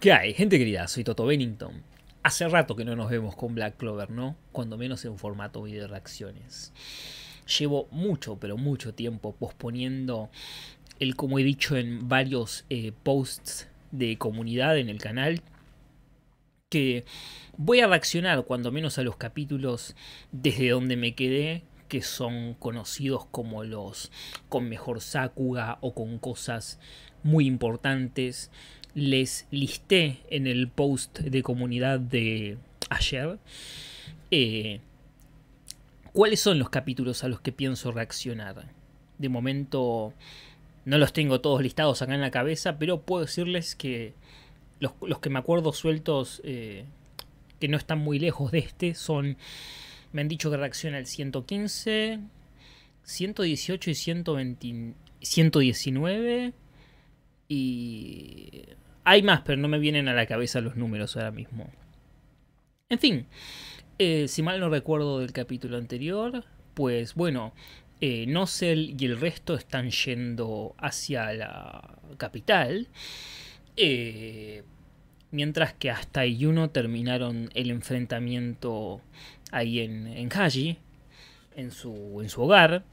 ¿Qué hay? Gente querida, soy Toto Bennington. Hace rato que no nos vemos con Black Clover, ¿no? Cuando menos en formato video reacciones. Llevo mucho, pero mucho tiempo posponiendo el, como he dicho en varios eh, posts de comunidad en el canal, que voy a reaccionar cuando menos a los capítulos desde donde me quedé, que son conocidos como los con mejor Sakuga o con cosas muy importantes. Les listé en el post de comunidad de ayer eh, cuáles son los capítulos a los que pienso reaccionar. De momento no los tengo todos listados acá en la cabeza, pero puedo decirles que los, que me acuerdo sueltos, eh, que no están muy lejos de este, son me han dicho que reacciona el 115, 118 y 120, 119. Y hay más, pero no me vienen a la cabeza los números ahora mismo. En fin, eh, si mal no recuerdo del capítulo anterior, pues bueno, eh, Nozel y el resto están yendo hacia la capital. Eh, mientras que hasta Yuno terminaron el enfrentamiento ahí en, en Haji, en su, en su hogar,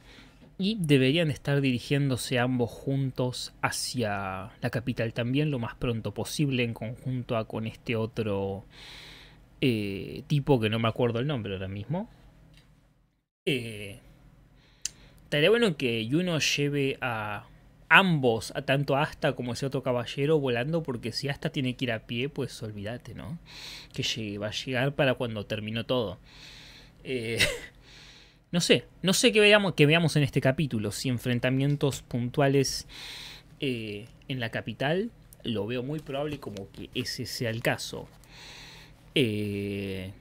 y deberían estar dirigiéndose ambos juntos hacia la capital también lo más pronto posible en conjunto con este otro eh, tipo que no me acuerdo el nombre ahora mismo. Eh, estaría bueno que Yuno lleve a ambos, a tanto Asta como ese otro caballero, volando, porque si Asta tiene que ir a pie, pues olvídate, ¿no? Que va a llegar para cuando terminó todo. Eh, no sé, no sé qué veamos, que veamos en este capítulo, si enfrentamientos puntuales eh, en la capital, lo veo muy probable como que ese sea el caso. Eh,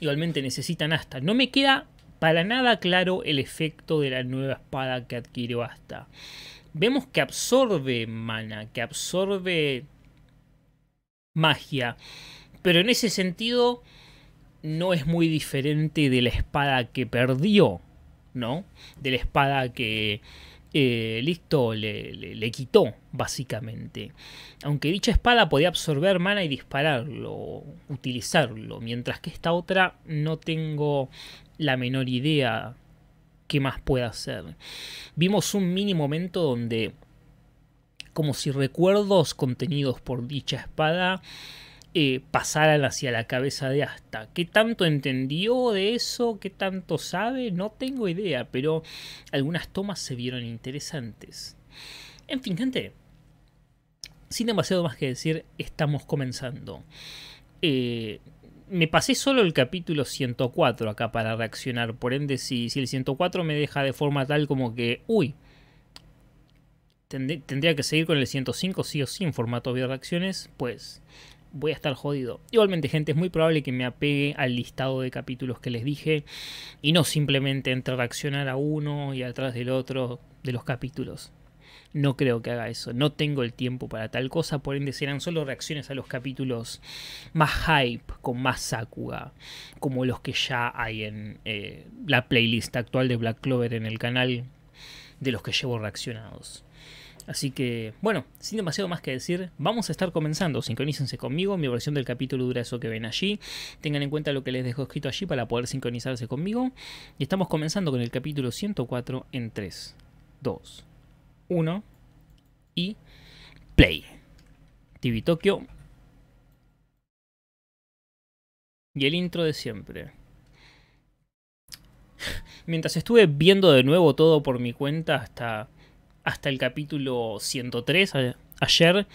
igualmente necesitan Asta. No me queda para nada claro el efecto de la nueva espada que adquirió hasta. Vemos que absorbe mana, que absorbe magia, pero en ese sentido no es muy diferente de la espada que perdió, ¿no? De la espada que eh, listo le, quitó, básicamente. Aunque dicha espada podía absorber mana y dispararlo, utilizarlo, mientras que esta otra no tengo la menor idea qué más puede hacer. Vimos un mini momento donde, como si recuerdos contenidos por dicha espada eh, pasaran hacia la cabeza de Asta. ¿Qué tanto entendió de eso? ¿Qué tanto sabe? No tengo idea, pero algunas tomas se vieron interesantes. En fin, gente, sin demasiado más que decir, estamos comenzando. Eh, me pasé solo el capítulo 104 acá para reaccionar. Por ende, si, si el 104 me deja de forma tal como que, uy, tendría que seguir con el 105 sí o sí en formato de reacciones, pues voy a estar jodido. Igualmente, gente, es muy probable que me apegue al listado de capítulos que les dije y no simplemente entre reaccionar a uno y atrás del otro de los capítulos. No creo que haga eso. No tengo el tiempo para tal cosa. Por ende, serán solo reacciones a los capítulos más hype, con más Sakuga. Como los que ya hay en eh, la playlist actual de Black Clover en el canal. De los que llevo reaccionados. Así que, bueno, sin demasiado más que decir, vamos a estar comenzando. Sincronícense conmigo. Mi versión del capítulo dura eso que ven allí. Tengan en cuenta lo que les dejo escrito allí para poder sincronizarse conmigo. Y estamos comenzando con el capítulo 104 en 3, 2, 1 y play. TV Tokyo. Y el intro de siempre. Mientras estuve viendo de nuevo todo por mi cuenta hasta, hasta el capítulo 103 ayer,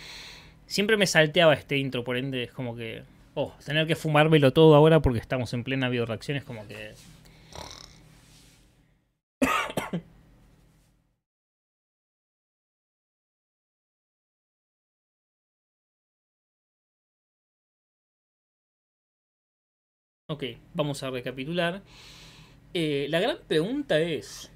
siempre me salteaba este intro, por ende es como que... Oh, tener que fumármelo todo ahora porque estamos en plena video reacción es como que... Ok, vamos a recapitular. Eh, la gran pregunta es...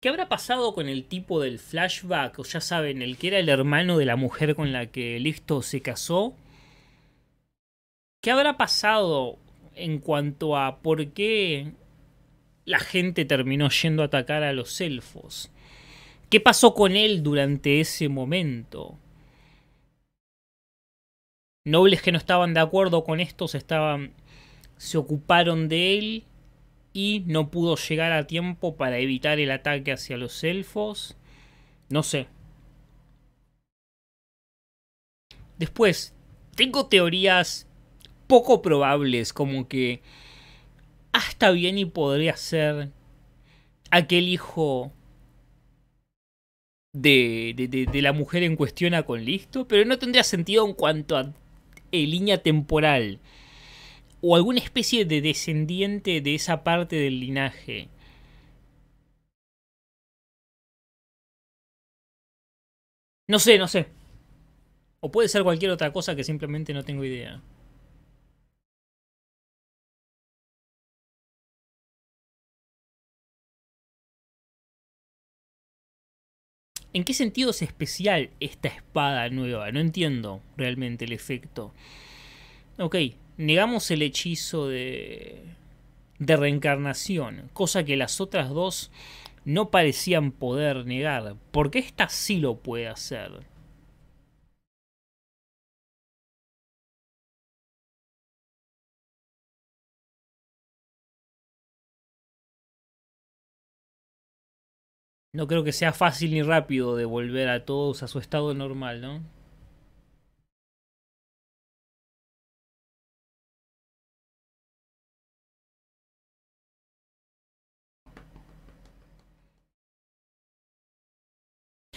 ¿Qué habrá pasado con el tipo del flashback? O ya saben, el que era el hermano de la mujer con la que Listo se casó. ¿Qué habrá pasado en cuanto a por qué la gente terminó yendo a atacar a los elfos? ¿Qué pasó con él durante ese momento? Nobles que no estaban de acuerdo con esto se estaban. se ocuparon de él y no pudo llegar a tiempo para evitar el ataque hacia los elfos. No sé. Después, tengo teorías poco probables, como que hasta bien y podría ser aquel hijo de, de, la mujer en cuestión a con listo, pero no tendría sentido en cuanto a eh, línea temporal o alguna especie de descendiente de esa parte del linaje. No sé, no sé. O puede ser cualquier otra cosa que simplemente no tengo idea. ¿En qué sentido es especial esta espada nueva? No entiendo realmente el efecto. Ok, negamos el hechizo de, de reencarnación, cosa que las otras dos no parecían poder negar. ¿Por qué esta sí lo puede hacer? No creo que sea fácil ni rápido de volver a todos a su estado normal, ¿no?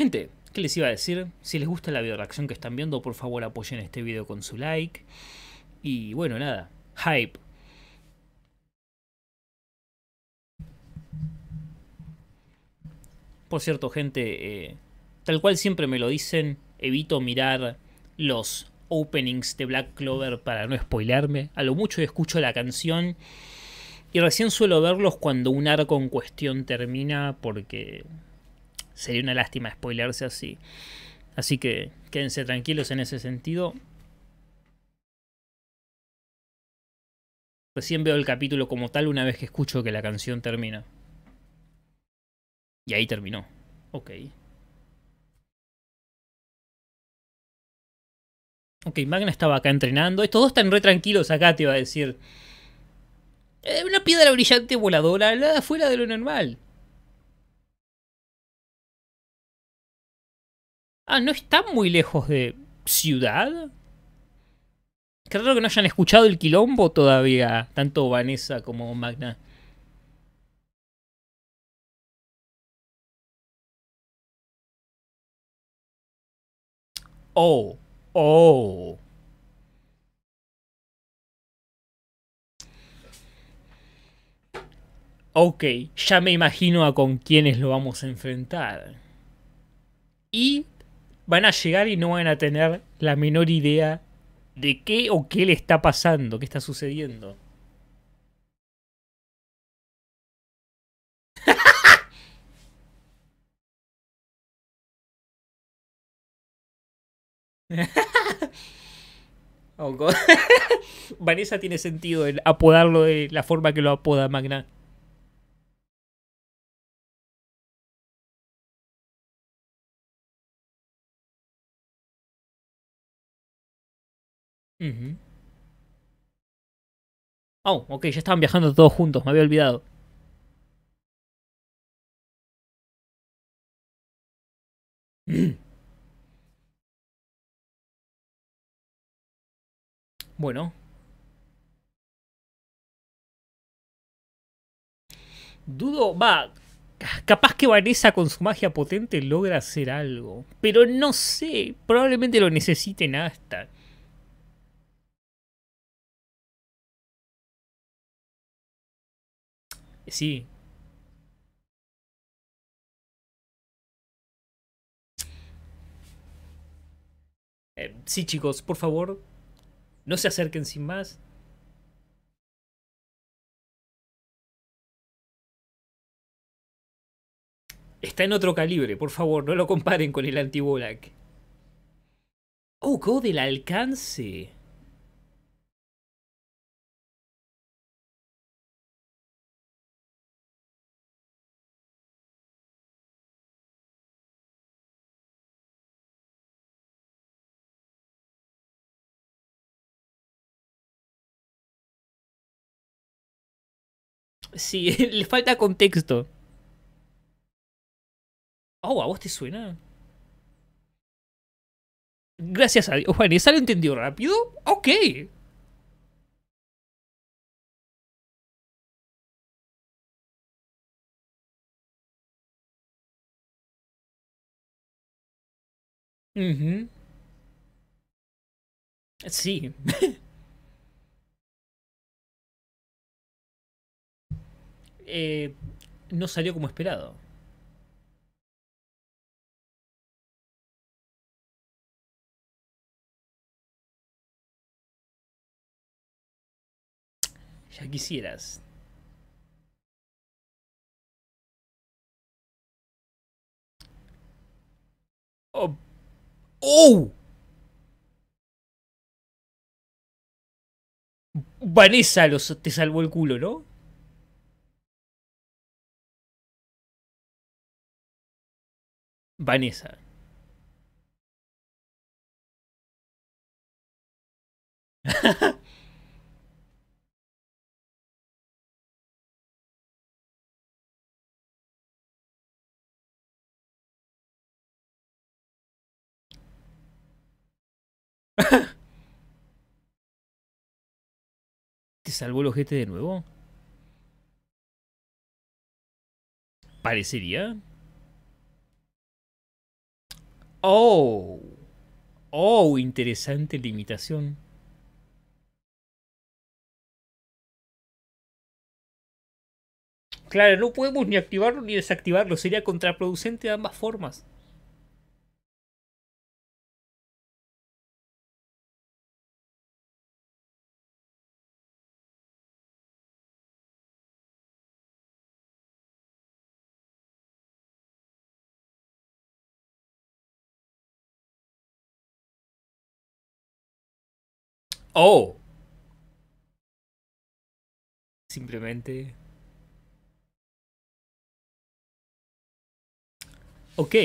Gente, ¿qué les iba a decir? Si les gusta la video reacción que están viendo, por favor apoyen este video con su like. Y bueno, nada, hype. Por cierto, gente, eh, tal cual siempre me lo dicen, evito mirar los openings de Black Clover para no spoilarme. A lo mucho escucho la canción y recién suelo verlos cuando un arco en cuestión termina porque sería una lástima spoilerse así. Así que quédense tranquilos en ese sentido. Recién veo el capítulo como tal una vez que escucho que la canción termina. Y ahí terminó. Ok. Ok, Magna estaba acá entrenando. Estos dos están re tranquilos acá, te iba a decir. Eh, una piedra brillante voladora, nada fuera de lo normal. Ah, ¿no está muy lejos de ciudad? Qué raro que no hayan escuchado el quilombo todavía, tanto Vanessa como Magna. Oh, oh. Ok, ya me imagino a con quiénes lo vamos a enfrentar. Y van a llegar y no van a tener la menor idea de qué o qué le está pasando, qué está sucediendo. oh, Vanessa tiene sentido el apodarlo de la forma que lo apoda Magna. Oh, ok, ya estaban viajando todos juntos, me había olvidado. Bueno. Dudo, va, capaz que Vanessa con su magia potente logra hacer algo. Pero no sé, probablemente lo necesiten hasta. Sí. Eh, sí, chicos, por favor, no se acerquen sin más. Está en otro calibre, por favor, no lo comparen con el Anti-Bolak. Oh, God del alcance. Sí, le falta contexto. Oh, ¿a vos te suena? Gracias a Dios. Vanessa lo entendió rápido. Ok. Mhm. Sí. eh, no salió como esperado. Ya quisieras. Oh. ¡Oh! Vanessa los, te salvó el culo, ¿no? Vanessa. ¿Te salvó el ojete de nuevo? Parecería. Oh. Oh, interesante limitación. Claro, no podemos ni activarlo ni desactivarlo. Sería contraproducente de ambas formas. Oh. Simplemente... Ok.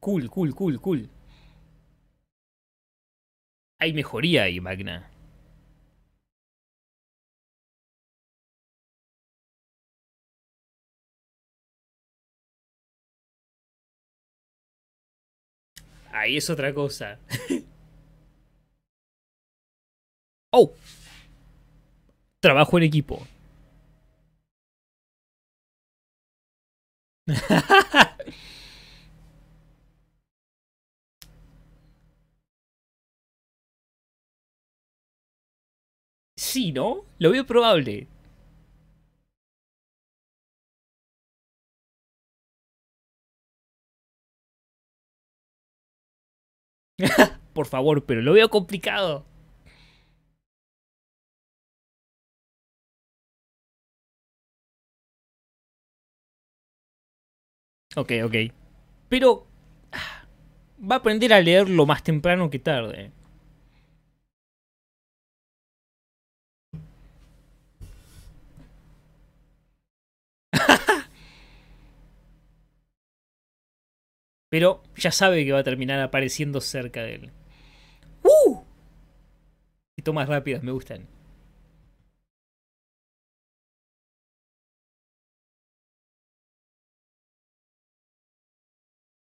Cool, cool, cool, cool. Hay mejoría ahí, Magna. Ahí es otra cosa. Oh. Trabajo en equipo. sí, ¿no? Lo veo probable. Por favor, pero lo veo complicado. Ok, ok. Pero ah, va a aprender a leerlo más temprano que tarde. Pero ya sabe que va a terminar apareciendo cerca de él. ¡Uh! Y tomas rápidas me gustan.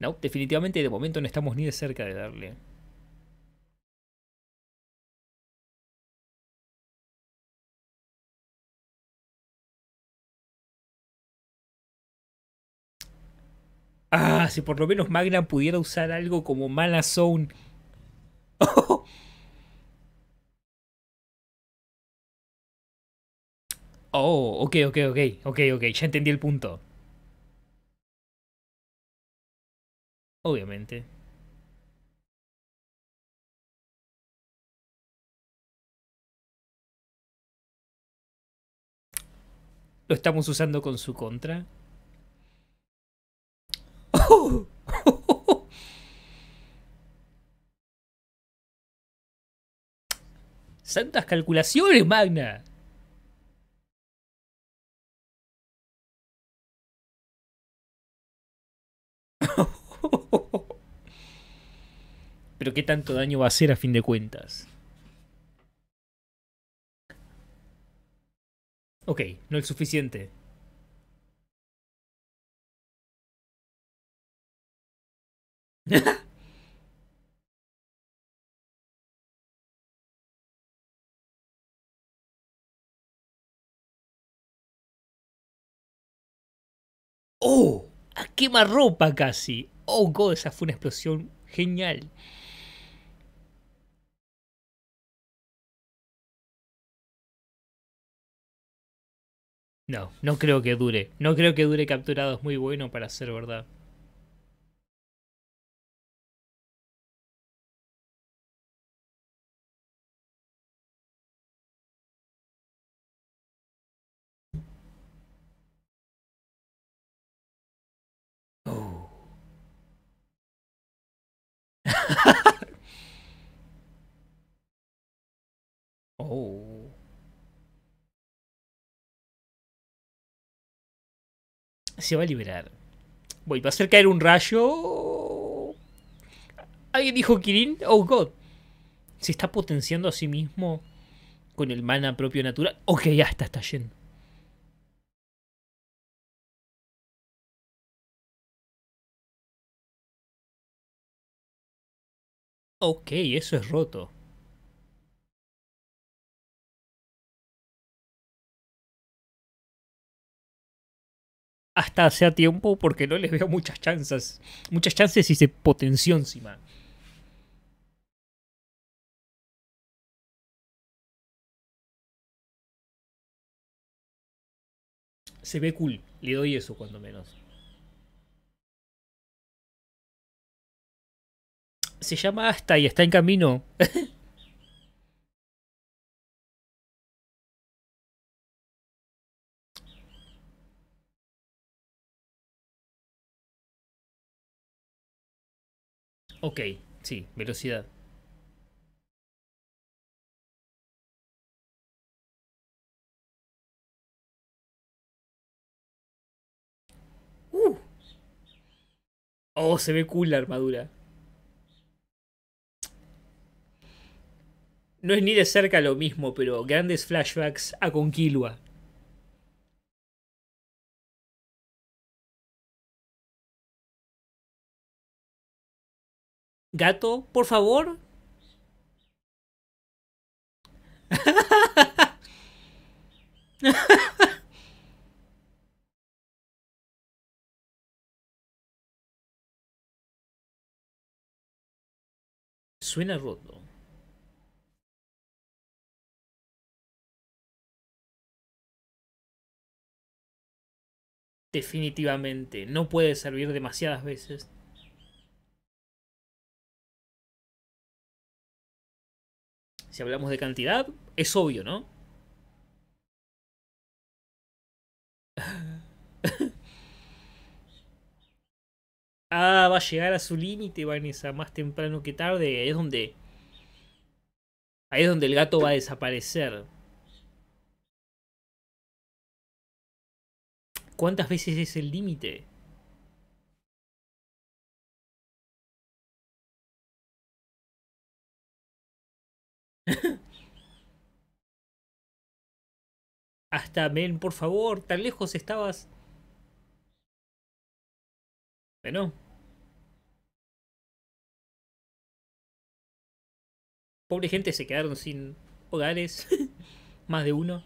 No, definitivamente de momento no estamos ni de cerca de darle. Ah, si por lo menos Magna pudiera usar algo como Mana Zone. Oh, ok, ok, ok, ok, ok, ya entendí el punto. Obviamente. ¿Lo estamos usando con su contra? ¡Santas calculaciones, Magna! Pero qué tanto daño va a hacer a fin de cuentas. Ok, no el suficiente. ¡Oh! A quemarropa casi. Oh, God, esa fue una explosión genial. No, no creo que dure. No creo que dure capturado. Es muy bueno para ser verdad. Oh. oh. Se va a liberar. Voy, va a hacer caer un rayo. ¿Alguien dijo Kirin? Oh god. Se está potenciando a sí mismo con el mana propio natural. Ok, ya está, está yendo. Ok, eso es roto. Hasta hace tiempo porque no les veo muchas chances. Muchas chances y se potenció encima. Se ve cool. Le doy eso cuando menos. Se llama Asta y está en camino. ok, sí, velocidad. Uh. Oh, se ve cool la armadura. No es ni de cerca lo mismo, pero grandes flashbacks a Conquilua. Gato, por favor. Suena roto. Definitivamente, no puede servir demasiadas veces. Si hablamos de cantidad, es obvio, ¿no? ah, va a llegar a su límite, Vanessa, más temprano que tarde. Ahí es donde. Ahí es donde el gato va a desaparecer. ¿Cuántas veces es el límite? Hasta, men, por favor, tan lejos estabas. Bueno. Pobre gente se quedaron sin hogares. Más de uno.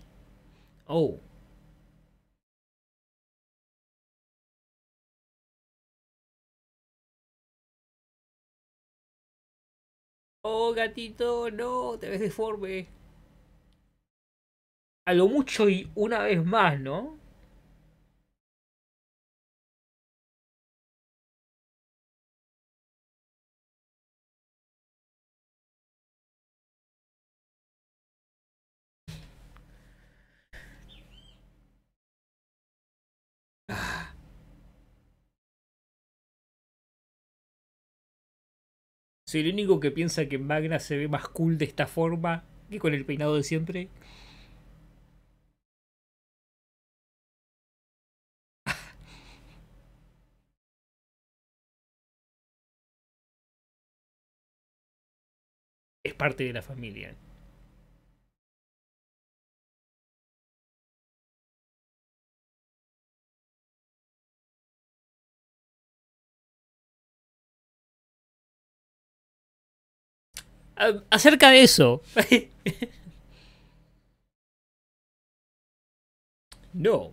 Oh. Oh, gatito, no, te ves deforme. A lo mucho y una vez más, ¿no? Soy el único que piensa que Magna se ve más cool de esta forma que con el peinado de siempre. es parte de la familia. Acerca de eso. no.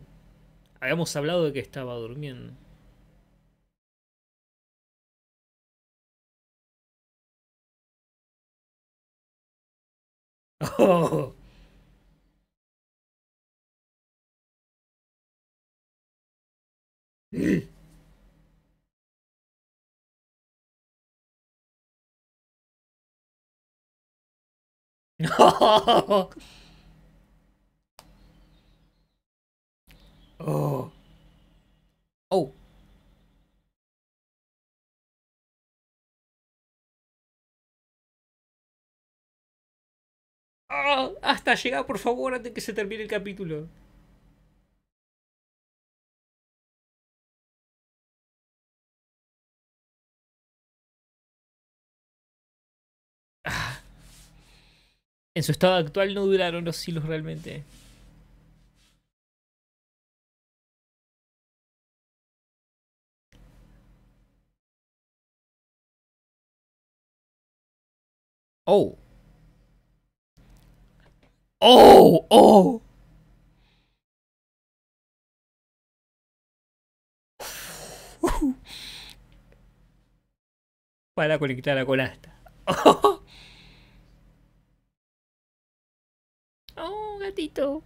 Habíamos hablado de que estaba durmiendo. Oh. No. Oh. Oh. Oh, hasta llegar, por favor, antes que se termine el capítulo. Ah. En su estado actual no duraron los hilos realmente. Oh. Oh, oh. Para conectar a con asta. Oh. oh, gatito.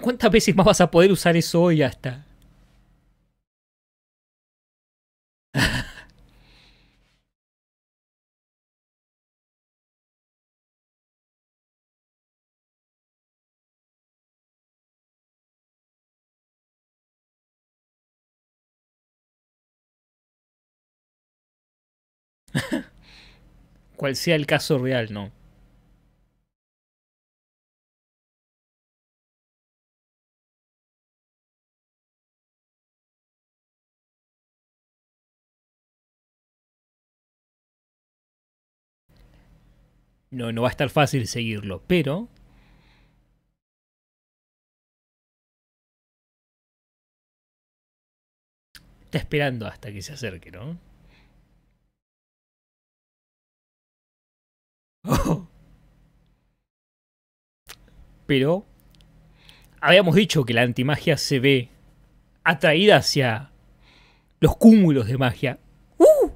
¿Cuántas veces más vas a poder usar eso hoy hasta? Cual sea el caso real, no. No, no va a estar fácil seguirlo, pero... Está esperando hasta que se acerque, ¿no? Pero... Habíamos dicho que la antimagia se ve atraída hacia los cúmulos de magia. ¡Uh!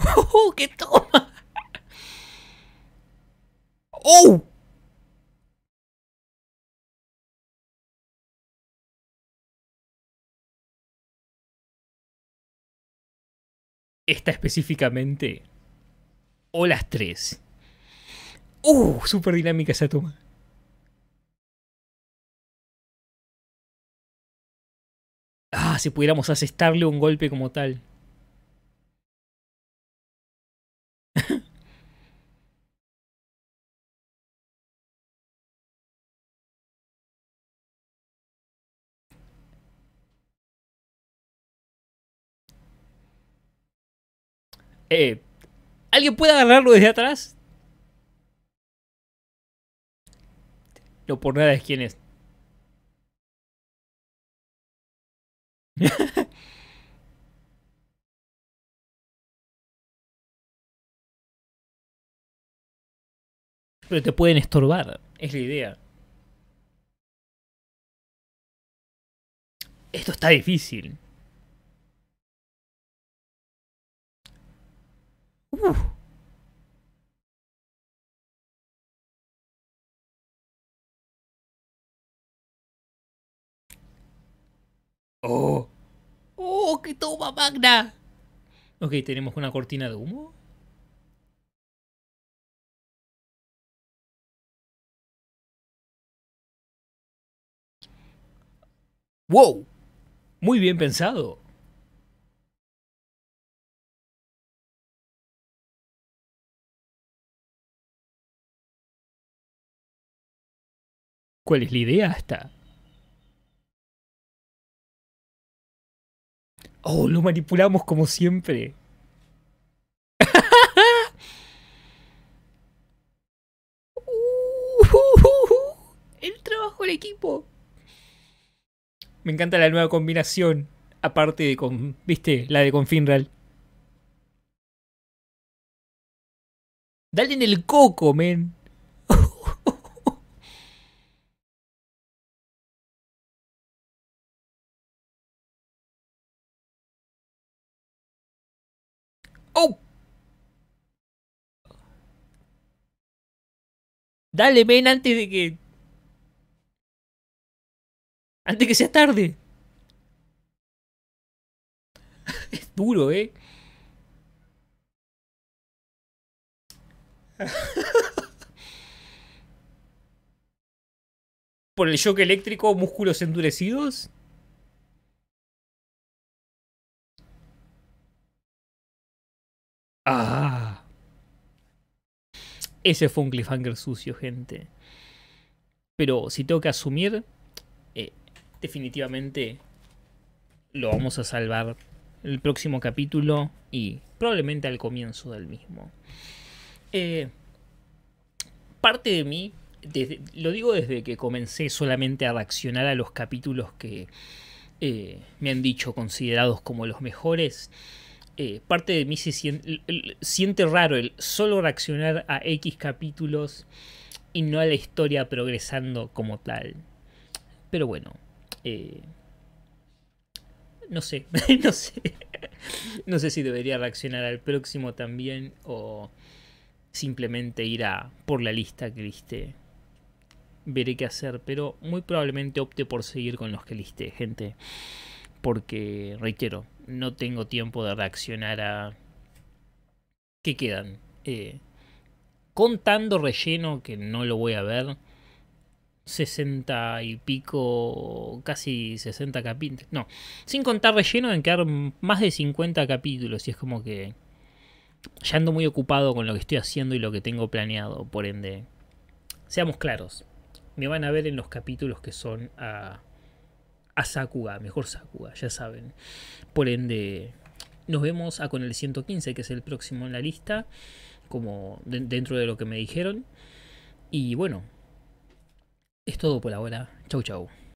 ¡Oh, qué toma! ¡Oh! Esta específicamente. O las tres. ¡Uh! Súper dinámica esa toma. Ah, si pudiéramos asestarle un golpe como tal. Eh, ¿Alguien puede agarrarlo desde atrás? No por nada es quién es. Pero te pueden estorbar, es la idea. Esto está difícil. Oh. Oh, qué toma magna. Ok, tenemos una cortina de humo. Wow. Muy bien pensado. ¿Cuál es la idea hasta? Oh, lo manipulamos como siempre. el trabajo en equipo. Me encanta la nueva combinación. Aparte de con. ¿Viste? La de con Finral. Dale en el coco, men. ¡Oh! Dale, men, antes de que. Antes que sea tarde. es duro, eh. ¿Por el shock eléctrico, músculos endurecidos? Ah. Ese fue un cliffhanger sucio, gente. Pero si tengo que asumir, eh, definitivamente lo vamos a salvar el próximo capítulo y probablemente al comienzo del mismo. Eh, parte de mí, lo digo desde que comencé solamente a reaccionar a los capítulos que eh, me han dicho considerados como los mejores. Eh, parte de mí se siente, raro el solo reaccionar a X capítulos y no a la historia progresando como tal. Pero bueno, eh, no sé, no sé. No sé si debería reaccionar al próximo también o simplemente ir a por la lista que listé. Veré qué hacer, pero muy probablemente opte por seguir con los que listé, gente. Porque, reitero, no tengo tiempo de reaccionar a... ¿Qué quedan? Eh, contando relleno, que no lo voy a ver. 60 y pico, casi 60 capítulos. No, sin contar relleno, en quedar más de 50 capítulos. Y es como que ya ando muy ocupado con lo que estoy haciendo y lo que tengo planeado. Por ende, seamos claros. Me van a ver en los capítulos que son a a Sakuga, mejor Sakuga, ya saben. Por ende, nos vemos a con el 115, que es el próximo en la lista, como dentro de lo que me dijeron. Y bueno, es todo por ahora. Chau, chau.